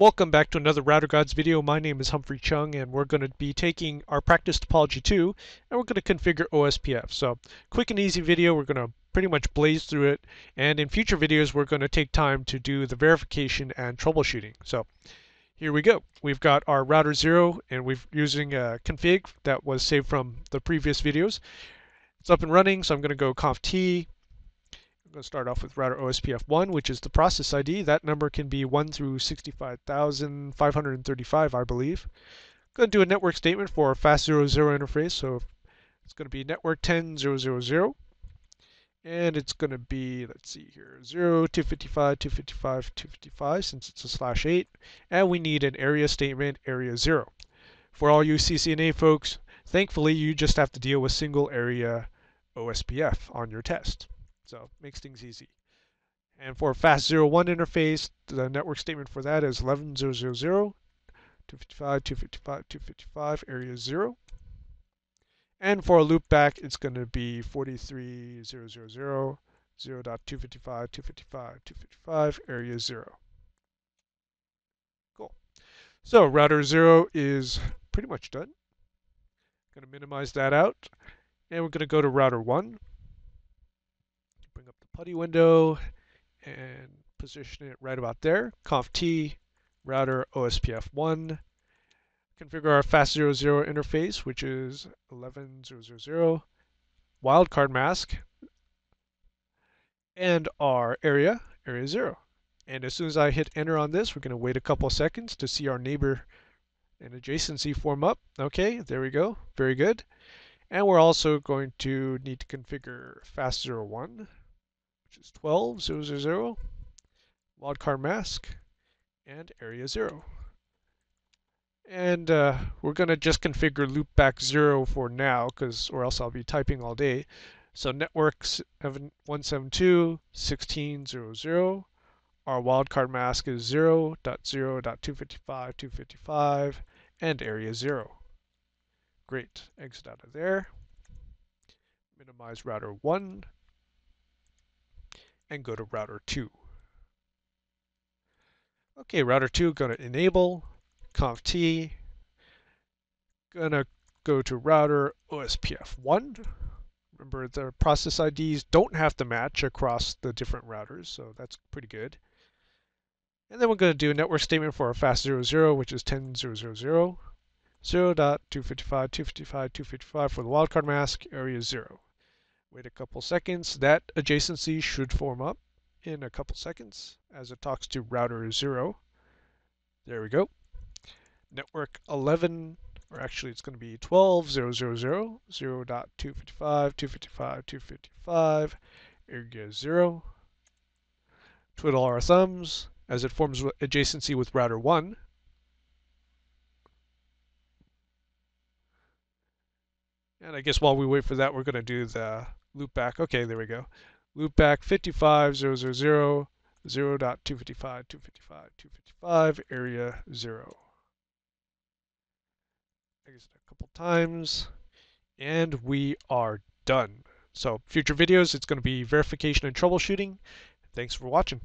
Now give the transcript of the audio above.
Welcome back to another Router Gods video. My name is Humphrey Chung and we're going to be taking our practice topology 2 and we're going to configure OSPF. So quick and easy video, we're going to pretty much blaze through it and in future videos we're going to take time to do the verification and troubleshooting. So here we go. We've got our router 0 and we're using a config that was saved from the previous videos. It's up and running so I'm going to go conf t I'm going to start off with router OSPF1, which is the process ID. That number can be 1 through 65,535, I believe. I'm going to do a network statement for a FAST00 interface. So it's going to be network 10.0.0.0. And it's going to be, let's see here, 0, 255, 255, 255, since it's a slash 8. And we need an area statement, area 0. For all you CCNA folks, thankfully you just have to deal with single area OSPF on your test. So makes things easy. And for FAST01 interface, the network statement for that is 11.0.0.0, 255, 255, 255, area 0. And for a loopback, it's going to be 43.0.0.0, 0.255, 255, 255, area 0. Cool. So router 0 is pretty much done. Going to minimize that out. And we're going to go to router 1 PuTTY window and position it right about there. Conf T, router OSPF1. Configure our FAST00 interface, which is 11.0.0.0. Wildcard mask. And our area, area 0. And as soon as I hit enter on this, we're going to wait a couple seconds to see our neighbor and adjacency form up. Okay, there we go. Very good. And we're also going to need to configure FAST01 which is 12, 0, 0, 0, wildcard mask, and area 0. And uh, we're going to just configure loopback 0 for now, because or else I'll be typing all day. So network 172.16.0.0. Our wildcard mask is 0.0.255.255 and area 0. Great. Exit out of there. Minimize router 1 and go to router 2. Okay, router 2, going to enable, conf t, going to go to router OSPF1. Remember, the process IDs don't have to match across the different routers, so that's pretty good. And then we're going to do a network statement for our FAST00, which is 10.0.0.0, 0.255.255.255 for the wildcard mask, area 0. Wait a couple seconds. That adjacency should form up in a couple seconds as it talks to router 0. There we go. Network 11, or actually it's going to be 12.0.0.0, 0, 0 0.255, 255, 255, area 0. Twiddle our thumbs as it forms adjacency with router 1. And I guess while we wait for that, we're going to do the loop back. Okay, there we go. Loop back 55000, 0, 0.255, 255, 255, area 0. Exit a couple times, and we are done. So future videos, it's going to be verification and troubleshooting. Thanks for watching.